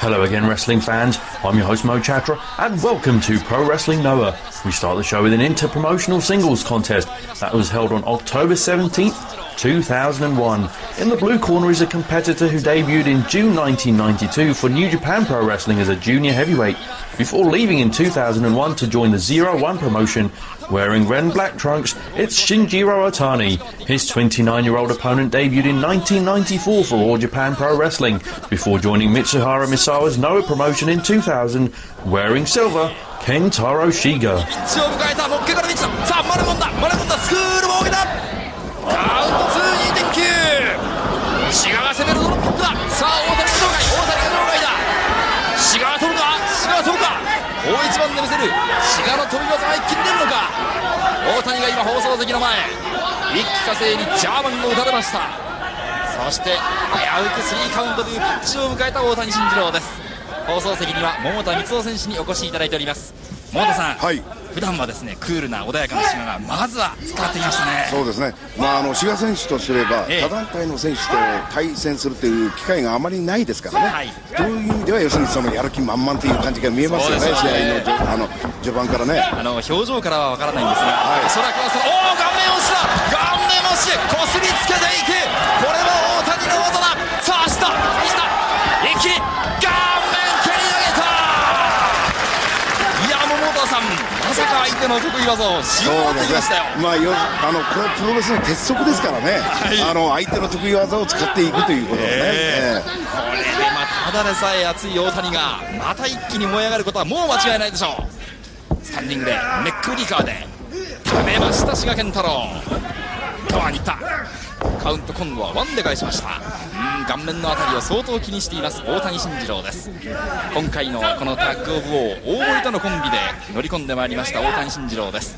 Hello again, wrestling fans. I'm your host Mo Chatra, and welcome to Pro Wrestling Noah. We start the show with an inter-promotional singles contest that was held on October 17th, 2001. In the blue corner is a competitor who debuted in June 1992 for New Japan Pro Wrestling as a junior heavyweight, before leaving in 2001 to join the Zero One promotion. Wearing red and black trunks, it's Shinjiro Otani. His 29-year-old opponent debuted in 1994 for All Japan Pro Wrestling, before joining Mitsuhara Misawa's Noah promotion in 2000, wearing silver, Kentaro Shiga. 攻めるドロップキックだ。さあ大谷が場外大谷が場外だ。志賀が飛ぶか？志賀が飛ぶか？大一番で見せる。志賀の飛び技が一気に出るのか？大谷が今放送席の前。一気火星にジャーマンを打たれました。そして危うくスリーカウントというピッチを迎えた大谷慎次郎です。放送席には桃田光雄選手にお越しいただいております桃田さん、はい。普段はですねクールな穏やかな志賀がまずは使ってきましたね。そうですね、まあ、あの志賀選手とすれば、ええ。他団体の選手と対戦するという機会があまりないですからね、はい。という意味では、要するにそのやる気満々という感じが見えますよね、ね。試合のあの序盤からね。あの表情からはわからないんですが、はい。おそらくはそのおお顔面押しだ顔面押しこすりつけていくさか相手の得意技をしよ。うと言いましたよまあ、よあのこれはプロレスの鉄則ですからね、い。あの相手の得意技を使っていくということをね、ええ。これでまあただでさえ熱い大谷がまた一気に燃え上がることはもう間違いないでしょう。スタンディングでネックウリカーで食べました志賀健太郎。パワーにいった。カウント今度はワンで返しました顔面のあたりを相当気にしています。大谷慎次郎です。今回のこのタッグオブ王大森とのコンビで乗り込んでまいりました。大谷慎次郎です。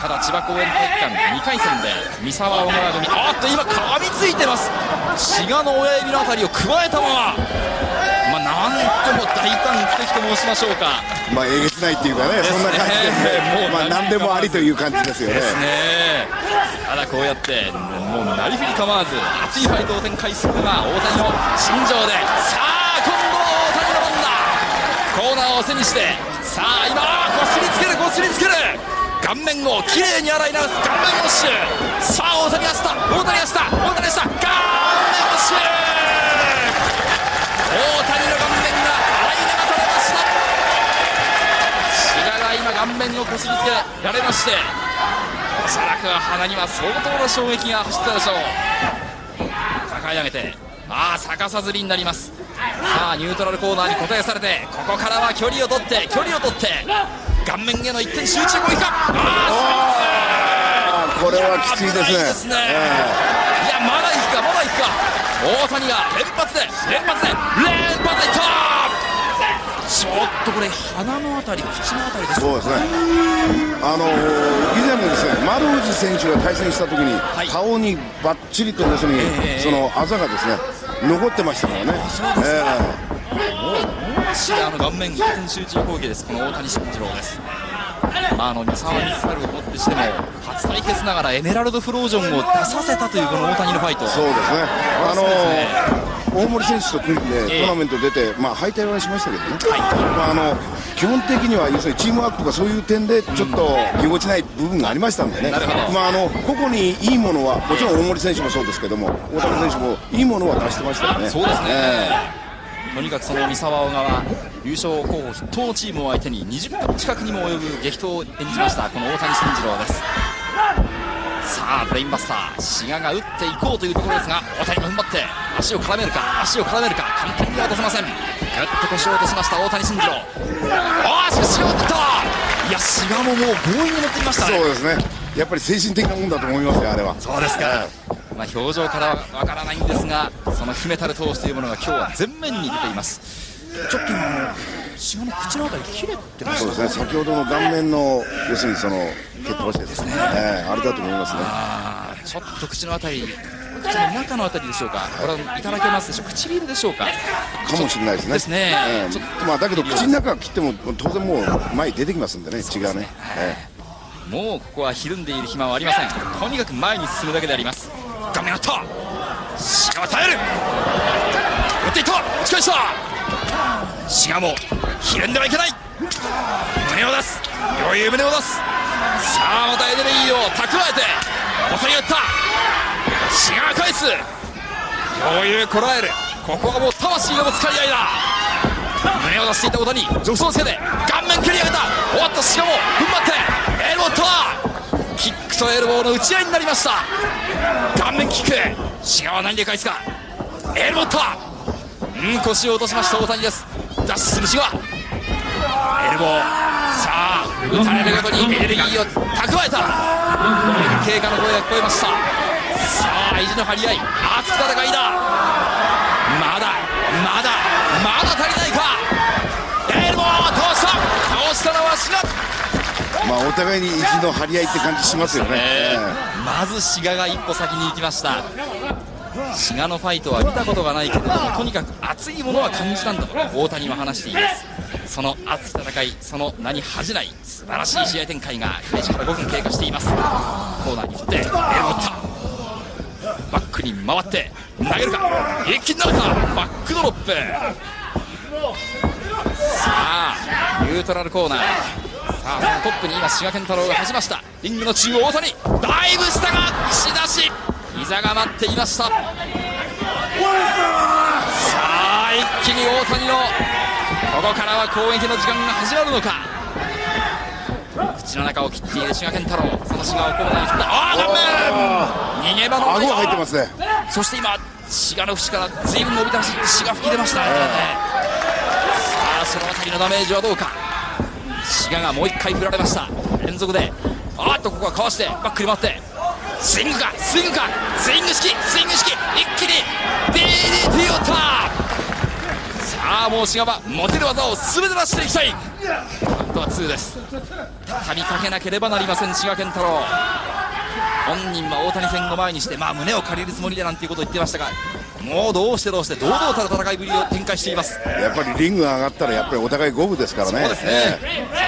ただ千葉公園体育館2回戦で三沢小川組あーっと今噛みついてます滋賀の親指のあたりを加えたままなんとも大胆不敵と申しましょうか。まあ、えげつないっていうかね、ね。そんな感じですね、もうまあ、何でもありという感じですよね。ですね。ただこうやってもうなりふり構わず熱いファイトを展開するのが大谷の心情で。さあ今度は大谷の番だ。コーナーを背にしてさあ今こすりつけるこすりつける。顔面をきれいに洗い流す顔面ウォッシュ。さあ大谷がした。大谷がした。大谷がした顔面ウォッシュ大谷の顔面が洗い流されました志賀が今顔面をこすりつけられましておそらくは鼻には相当な衝撃が走ったでしょう。抱え上げてああ逆さずりになります。さあニュートラルコーナーに固定されてここからは距離を取って距離を取って顔面への一点集中攻撃か。ああーこれはきついですね。危ないですねいやまだ行くかまだ行くか。大谷が連発で連発で連発でいったちょっとこれ鼻のあたり口のあたりですそうですね、あの以前もですね丸藤選手が対戦したときに、い。顔にばっちりと要するに、ええそのあざがですね残ってましたからね。そうですか。えシガーの顔面一点集中攻撃ですこの大谷慎次郎です。まああの三沢光晴をもってしても初対決ながらエメラルドフロージョンを出させたというこの大谷のファイト。えそうですね、あのそうです大森選手と組んでええ。トーナメント出て、まあ、敗退はしましたけどね、まあ、あの基本的には要するにチームワークとかそういう点でちょっとぎこちない部分がありましたんでね、まあ、あの個々にいいものはもちろん大森選手もそうですけども大谷選手もいいものは出してましたよね。そうですね。えとにかくその三沢小川優勝候補筆頭のチームを相手に20分近くにも及ぶ激闘を演じましたこの大谷慎次郎ですさあブレインバスター志賀が打っていこうというところですが大谷が踏ん張って足を絡めるか足を絡めるか簡単には落とせません。ぐっと腰を落としました大谷慎次郎。ああしかし志賀を打った。いや志賀ももう強引に持ってきましたね。そうですね。やっぱり精神的なもんだと思いますよ、あれは。そうですか、まあ、表情からはわからないんですがその秘めたる闘志というものが今日は前面に出ています。ちょっと今あの志賀の口のあたり切れてましたそうですね、先ほどの顔面の、要するにその、蹴っ飛ばしてですね、ええあれだと思いますね。ちょっと口のあたり口の中のあたりでしょうか。ご覧いただけますでしょうか。唇でしょうか。かもしれないですね。ですね。ええ。ちょっまあ、だけど、口の中切っても、当然もう前に出てきますんでね、血がね。えもうここはひるんでいる暇はありません。とにかく前に進むだけであります。画面あった。志賀は耐えるち返した志賀もひれんではいけない。胸を出す。余裕胸を出す。さあまたエネルギーを蓄えて大谷打った。志賀返す。余裕こらえる。ここはもう魂のぶつかり合いだ。胸を出していた大谷助走をつけて顔面蹴り上げた。終わった。志賀も踏ん張ってエルボットはキックとエルボーの打ち合いになりました。顔面キック。志賀は何で返すかエルボットはうん腰を落としました大谷です。ダッシュするエルボー。さあ打たれるごとにエネルギーを蓄えた。経過の声が聞こえました。さあ意地の張り合い。熱く戦いだ。まだまだまだ足りないか。エルボー倒した？倒したのは志賀まあお互いに意地の張り合いって感じしますよね、えー、まず志賀が一歩先に行きました志賀のファイトは見たことがないけれどもとにかく熱いものは感じたんだと大谷は話しています。その熱き戦いその名に恥じない素晴らしい試合展開が開始から5分経過しています。コーナーに振ってエルボッタバックに回って投げるか？一気になるか？バックドロップ。さあニュートラルコーナー。さあそのトップに今志賀健太郎が立ちました。リングの中央大谷。ダイブしたが押し出し。膝が待っていました。さあ一気に大谷のここからは攻撃の時間が始まるのか。口の中を切っている志賀健太郎その志賀をコーナーに振った。ああ顔面逃げ場の顎が入ってますねそして今志賀の節から随分伸びたし志賀吹き出ましたね、さあその辺りのダメージはどうか。志賀がもう一回振られました。連続であっとここはかわしてバックに回ってスイングかスイングかスイング式スイング式一気に DDT を打ったさあもう志賀は持てる技を全て出していきたいカウントは2です畳みかけなければなりません志賀健太郎本人は大谷戦を前にして、まあ、胸を借りるつもりでなんていうことを言ってましたがもうどうしてどうして堂々たる戦いぶりを展開していますやっぱりリングが上がったらやっぱりお互い五分ですからねそうですね、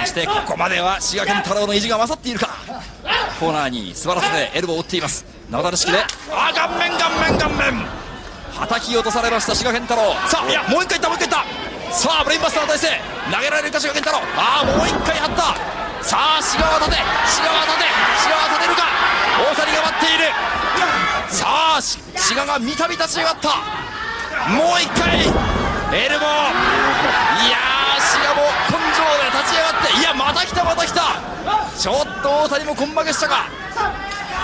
そしてここまでは志賀健太郎の意地が勝っているかコーナーに座らせてエルボーを打っています。ナダル式で。あ顔面顔面顔面。はたき落とされました志賀健太郎。さあいやもう一回いったもう一回いった。さあブレインバスターの体勢投げられるか志賀健太郎。ああもう一回張った。さあ志賀は立て。志賀は立て。志賀は立てるか。大谷が待っている。さあ志賀が三度立ち上がった。もう一回。エルボーいやー志賀も根性で立ち上がっていやまた来たまた来たちょっと大谷も根負けしたか。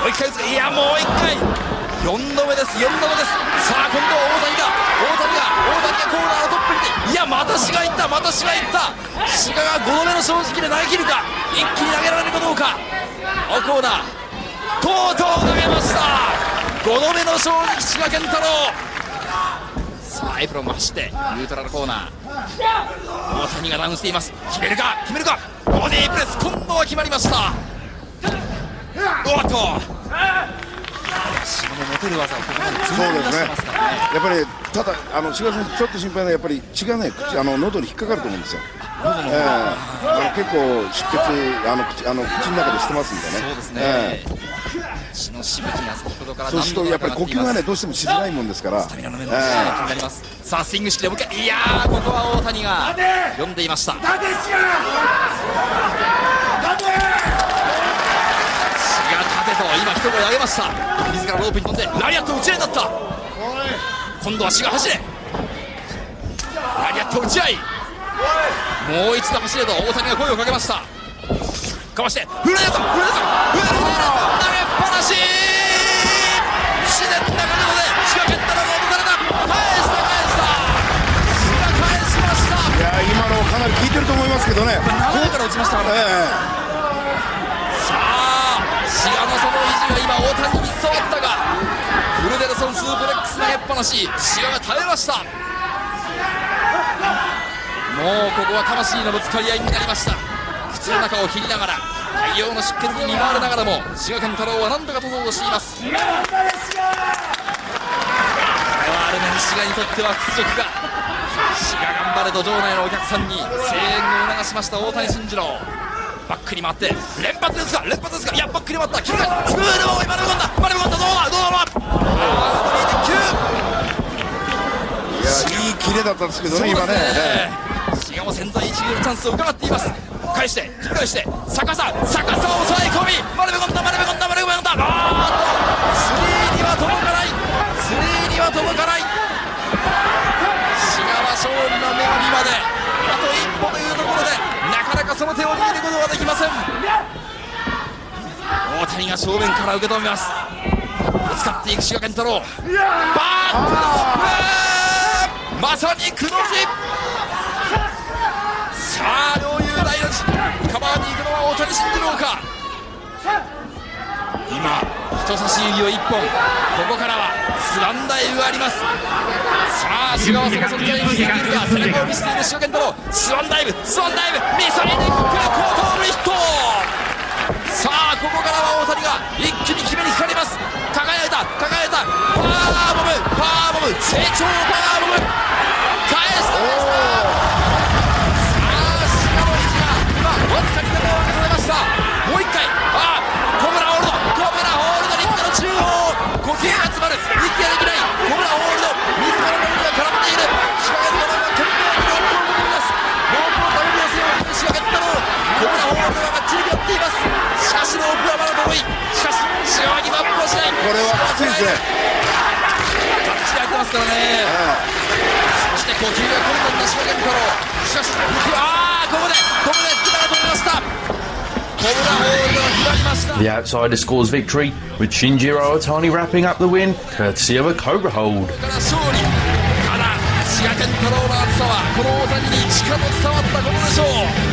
もう一回打ついやもう一回。4度目です。4度目です。さあ今度は大谷が大谷が大谷がコーナーのトップにいて。いやまた志賀いった。また志賀いった。志賀が5度目の正直で投げ切るか。一気に投げられるかどうか。青コーナー。とうとう投げました。5度目の正直志賀健太郎。さあエプロンも走ってニュートラルコーナー。大谷がダウンしています。決めるか？決めるか？ボディープレス今度は決まりました。おっと！志賀の持てる技をここまでずそうですね。っと出してますからねやっぱりただあの志賀さんちょっと心配なやっぱり血がね口あの喉に引っかかると思うんですよ。ええ。あの結構出血あの口あの口の中でしてますんでね。そうですね、え血のしぶきが先ほどからえそうするとやっぱり呼吸がねどうしてもしづらいもんですから。スタミナの目の気になります、さあスイング式でもう一回いやーここは大谷が読んでいました志賀立てと今一声上げました自らロープに飛んでラリアット打ち合いになった今度は志賀走れラリアット打ち合いもう一度走れと大谷が声をかけました。かわしてフルネルソンフルネルソンフルネルソン投げっぱなし。自然な角度で志賀健太郎が落とされた返した。返した返しました。いや今のかなり効いてると思いますけどね。斜めから落ちましたからね。えさあ志賀のその意地が今大谷に伝わったがフルデルソンスープレックス投げっぱなし。志賀が耐えましたもうここは魂のぶつかり合いになりました。口の中を切りながら大量の出血に見舞われながらも志賀健太郎は何とか取ろうとしています。これはアルメン志賀にとっては屈辱が志賀頑張れと場内のお客さんに声援を促しました大谷慎次郎。バックに回って連発ですか連発ですかいやバックに回った。切り替えスクールを今の動んだ。今の動んだ。どうだ？どうだ。どうだ？あー綺麗だったんですけどね今ね。滋賀も潜在一流のチャンスを伺っています。返して引き返して逆さ逆さを抑え込み丸め込んだ丸め込んだ丸め込んだ。あーっとスリーには届かない。スリーには届かない。滋賀は勝利の女神まであと一歩というところでなかなかその手を握ることができません。大谷が正面から受け止めます。ぶつかっていく滋賀健太郎。バーッとまさにくの字。さあ両雄大の字カバーに行くのは大谷慎次郎か。今人差し指を1本ここからはスランダイブがあります。さあ滋賀はその存在に気づいているか。背中を見せている滋賀健太郎スワンダイブスワンダイブミサイルキックコートールヒットさあここからは大谷が一気に決めにかかります。輝いた。輝いたパワーボムパワーボム成長パワっちり開いてますからね。そして呼吸が込んだんだ滋賀健太郎しかし。呼吸ああここでここで福田が止めました。コブラホールドが左ました The outsider scores victory, with Shinjiro Otani wrapping up the win, courtesy of a Cobra hold. から勝利ただ滋賀健太郎の熱さはこの大谷にしかと伝わったことでしょう